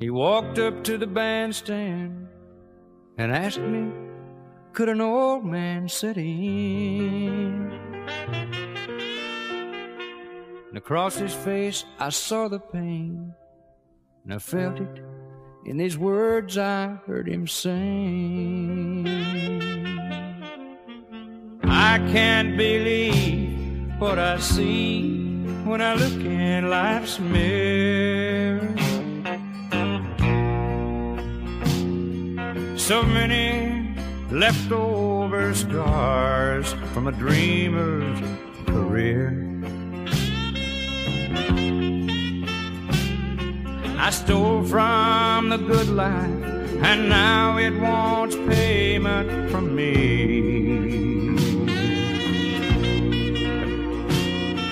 He walked up to the bandstand and asked me, could an old man sit in? And across his face I saw the pain, and I felt it in these words I heard him sing. I can't believe what I see when I look in life's mirror. So many leftover scars from a dreamer's career. I stole from the good life, and now it wants payment from me.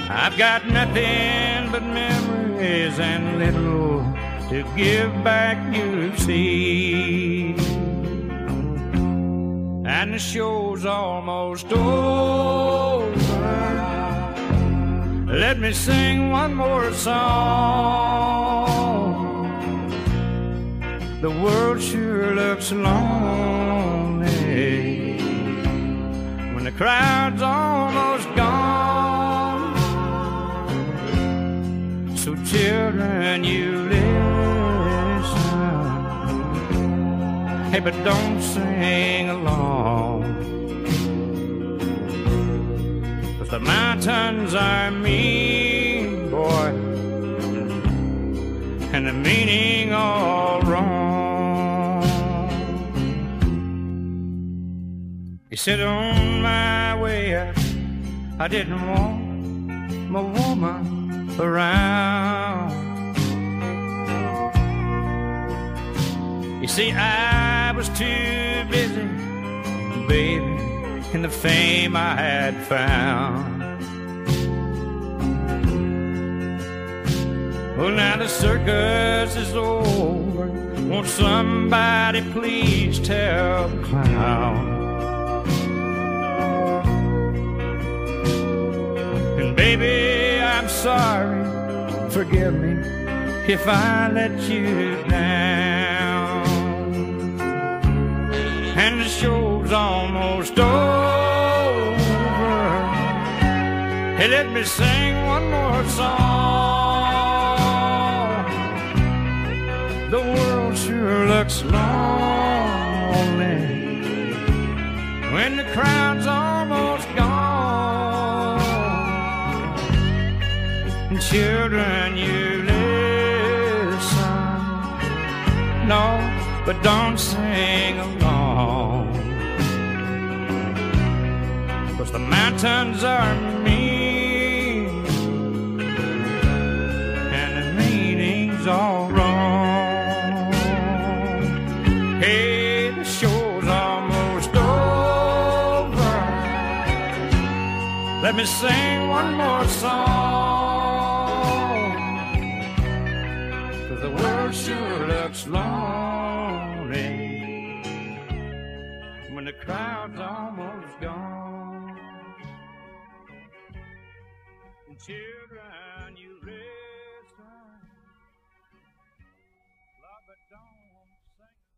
I've got nothing but memories and little to give back, you see. And the show's almost over. Let me sing one more song. The world sure looks lonely when the crowd's almost gone. So, children, you Hey, but don't sing along. Cause the mountains are mean, boy, and the meaning all wrong. You said on my way I didn't want my woman around. You see, I was too busy, baby, in the fame I had found. Well, now the circus is over. Won't somebody please tell the clown? And baby, I'm sorry. Forgive me if I let you down. And the show's almost over. Hey, let me sing one more song. The world sure looks lonely when the crowd's almost gone. Children, you listen. No, but don't sing along. Cause the mountains are mean and the meaning's all wrong. Hey, the show's almost over. Let me sing one more song. Cause the world sure looks lonely crowd's almost gone. And children, you listen. Love it, don't sing.